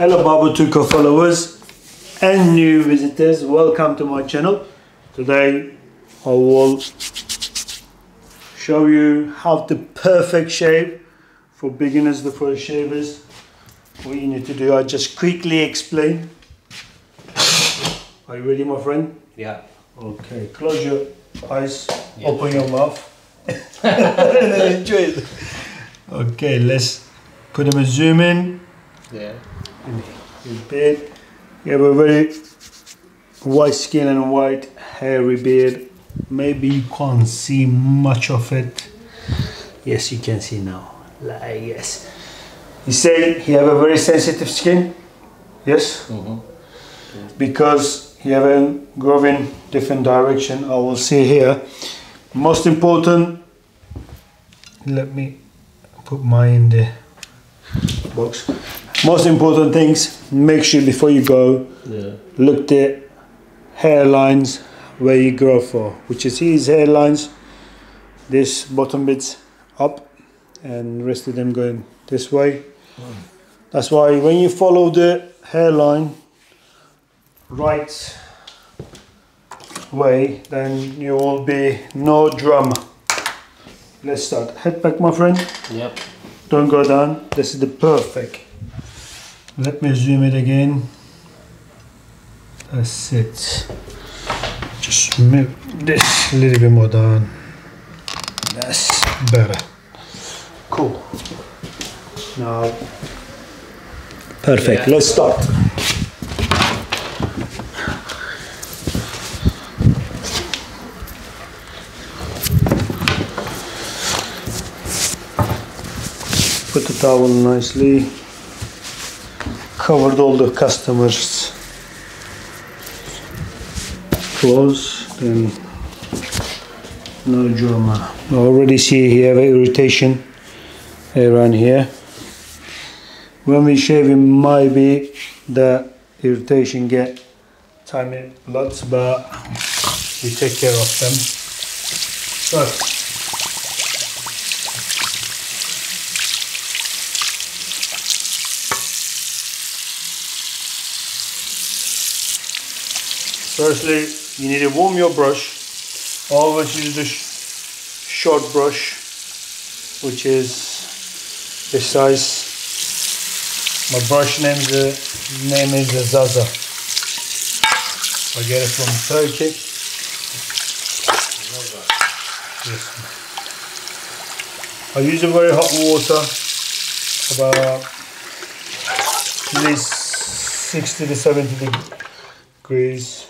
Hello Barber Turko followers and new visitors, welcome to my channel. Today I will show you how to perfect shave for beginners, the first shavers. What you need to do, I just quickly explain. Are you ready my friend? Yeah. Okay, close your eyes, Yeah. open your mouth. Enjoy it. Okay, let's put them a zoom in. Yeah. Your beard. You have a very white skin and white hairy beard. Maybe you can't see much of it. Yes, you can see now. Like yes. You say he have a very sensitive skin. Yes, Mm-hmm. because he have a growing different direction. I will see here. Most important. Let me put mine in the box. Most important things. Make sure before you go Yeah. look the hairlines where you grow for which is his hairlines this bottom bits up and rest of them going this way that's why when you follow the hairline right way then you will be no drama let's start head back my friend Yep. don't go down this is the perfect let me zoom it again. That's it. Just move this a little bit more down. That's better. Cool. Now perfect. Yeah. let's start. Put the towel nicely covered all the customers. Clothes then no drama. I already see here irritation. Around here. When we shave it might be the irritation get tiny bloods but we take care of them. So Firstly, you need to warm your brush. Always use the sh- short brush, which is this size. My brush name is name is Zaza. I get it from Turkey. Yes. I use a very hot water, about at least 60 to 70 degrees.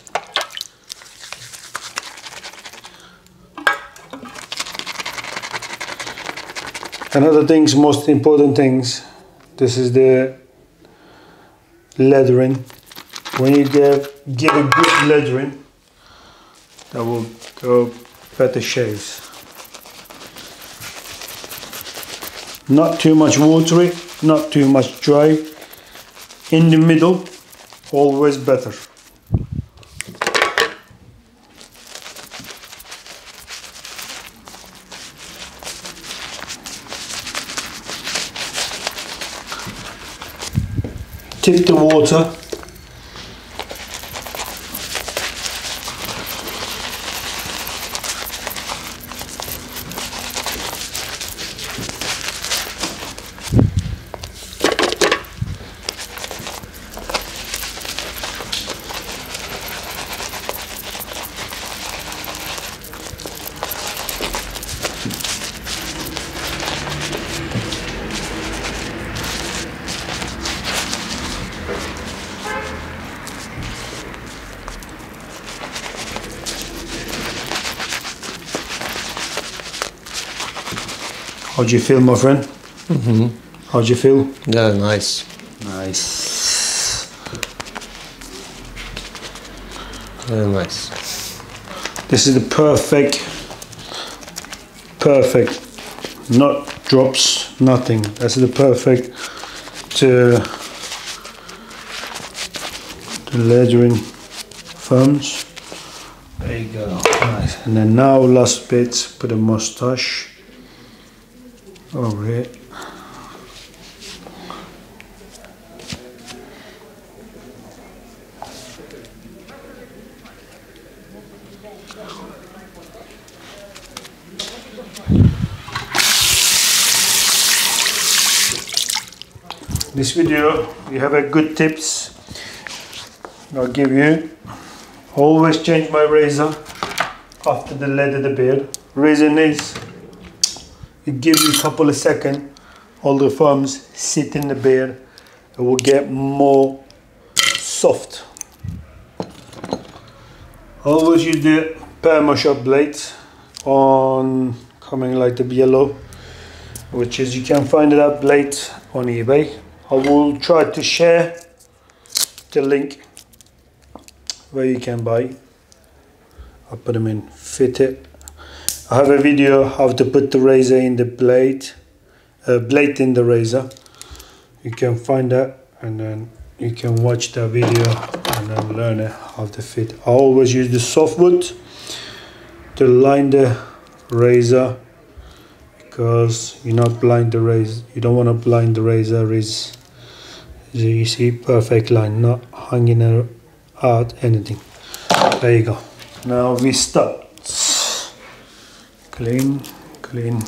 Another things, most important things, this is the lathering. When you give, give a good lathering, that will go better shaves. Not too much watery, not too much dry. In the middle, always better. Tip the water How do you feel, my friend? Mm-hmm. How do you feel? Yeah, nice. Nice. Very nice. This is the perfect, perfect, not drops, nothing. That's the perfect to the lathering firms. There you go. Nice. And then now last bit, put a mustache all right. This video you have a good tips. I'll give you. Always change my razor after the lather the beard razor needs it gives you a couple of seconds all the foams sit in the beard it will get more soft. Always use the Permasharp blade on coming like the yellow which is you can find that blade on eBay. I will try to share the link where you can buy. I'll put them in fit it I have a video how to put the razor in the blade uh, blade in the razor. You can find that and then you can watch that video and then learn how to fit. I always use the softwood to line the razor because you're not blind the razor you don't want to blind the razor is you see perfect line not hanging out anything. There you go. Now we start clean clean.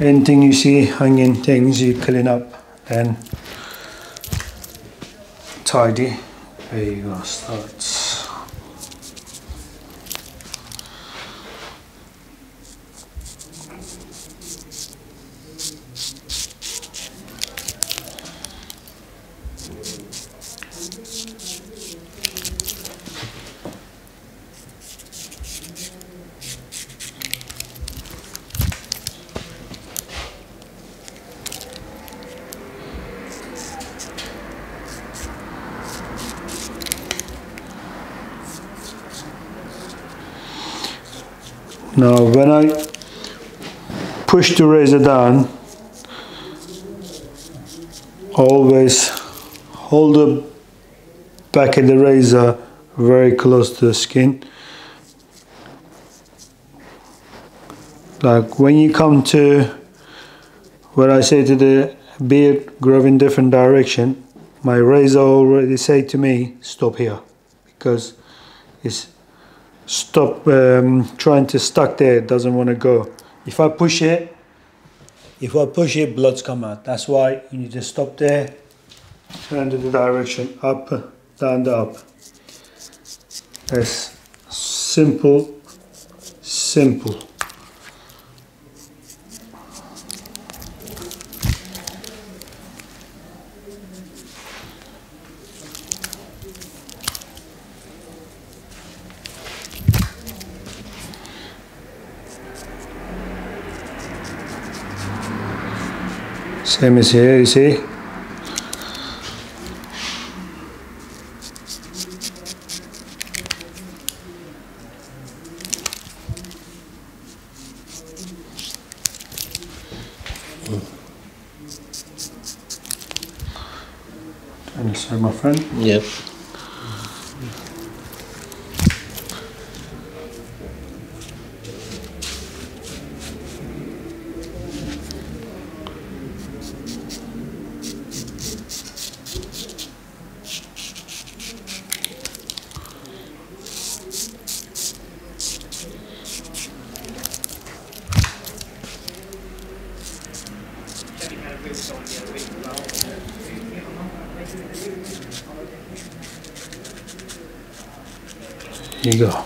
Anything you see hanging things you clean up and tidy. There you go start Now when I push the razor down, always hold the back of the razor very close to the skin. Like when you come to where I say to the beard grow in different direction, my razor already say to me stop here because it's stop um, trying to stuck there it doesn't want to go. If I push it if I push it bloods come out. That's why you need to stop there turn to the direction up down up. That's simple simple CMCE dice. You go.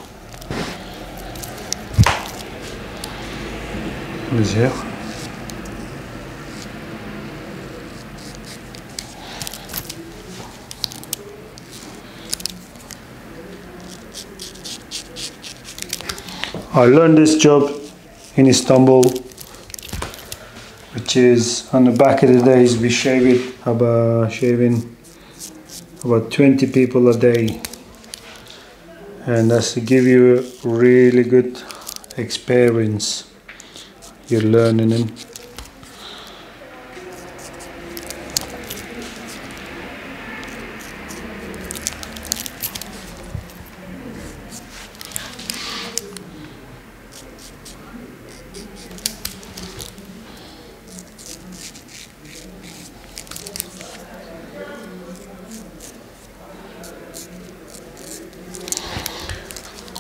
Here. I learned this job in Istanbul, which is on the back of the days we shave it about shaving about 20 people a day and that's to give you a really good experience. You're learning in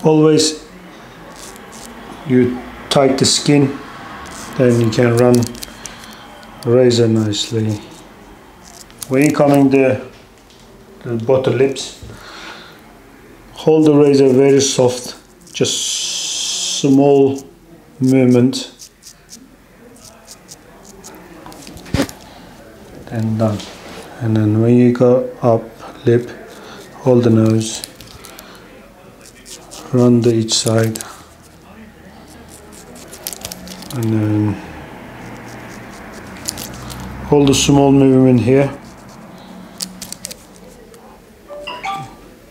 always you tight the skin then you can run razor nicely. When you coming the the bottom lips hold the razor very soft just small movement. And done. And then when you go up lip hold the nose run the each side. And then hold a small movement here.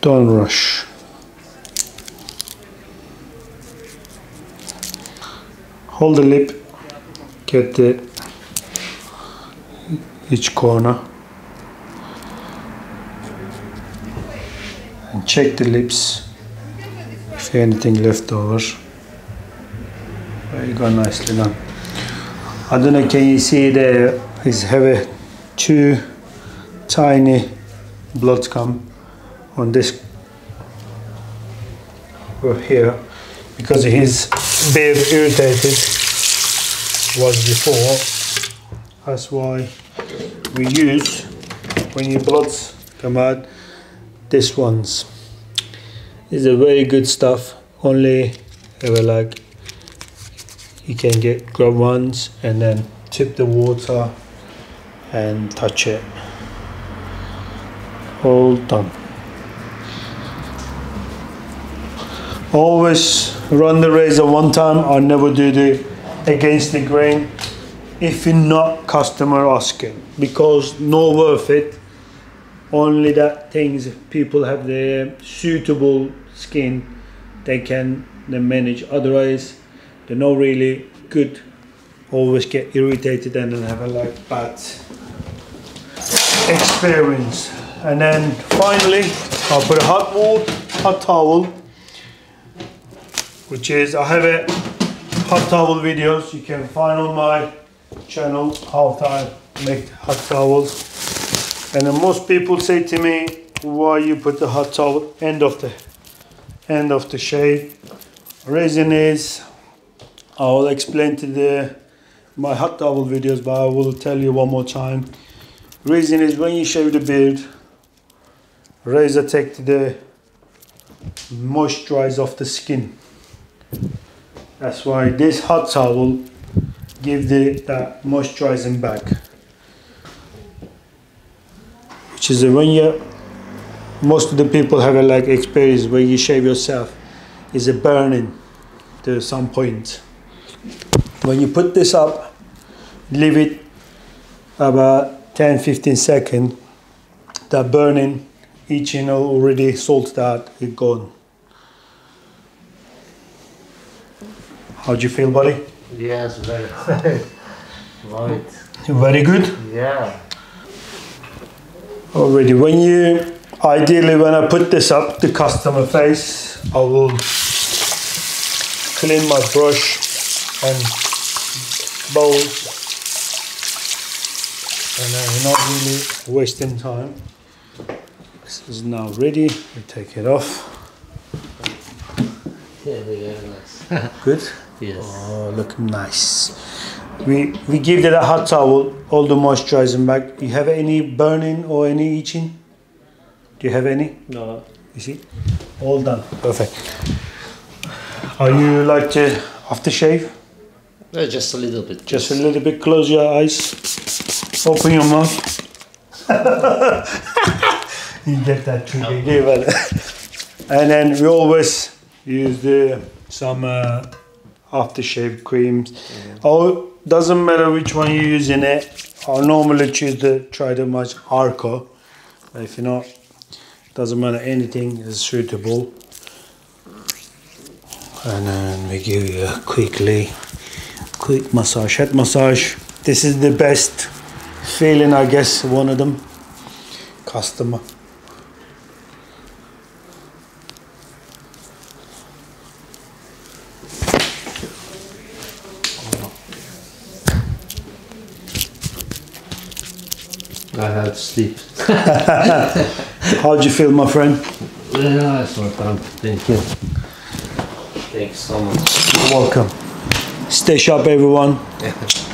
Don't rush. Hold the lip. Get the each corner. And check the lips anything left over? There you go nicely done? I don't know can you see there is have a two tiny blood come on this over here? Because his beard irritated was before. That's why we use when your bloods come out this ones is a very good stuff. Only ever like you can get grab ones and then tip the water and touch it. All done. Always run the razor one time. I never do the against the grain if you're not customer asking because no worth it only that things people have the suitable skin they can they manage. Otherwise they're not really good. Always get irritated and then have a like bad experience. And then finally I'll put a hot water hot towel which is I have a hot towel videos. You can find on my channel how I make hot towels and most people say to me why you put the hot towel end of the end of the shave reason is I will explain to the my hot towel videos but I will tell you one more time. Reason is when you shave the beard razor take the moisturize off the skin. That's why this hot towel give the that moisturizing back which is when you most of the people have a like experience when you shave yourself is a burning to some point when you put this up leave it about 10 15 seconds that burning itching already salt out it gone how do you feel buddy Yes, very Love it. very good Yeah. Already. When you ideally when I put this up the customer face I will clean my brush and bowls and I'm not really wasting time. This is now ready. We take it off. Yeah, very nice. good? Yes. oh look nice we we give it a hot towel all the moisturizing back you have any burning or any itching do you have any No. You see? All done. Perfect. Are you like to aftershave? Uh, just a little bit. Just a little bit. Close your eyes. Open your mouth. you get that trick. Give it. And then we always use the some uh, aftershave creams. Oh, doesn't matter which one you're using it. I normally choose the much Arko. If you're not, doesn't matter anything is suitable. And then we give you a quickly quick massage, head massage. This is the best feeling, I guess, one of them. Customer. I have to sleep. How do you feel, my friend? Yeah, it's not fun. Thank you. Thanks so much. You're welcome. Stay sharp, everyone.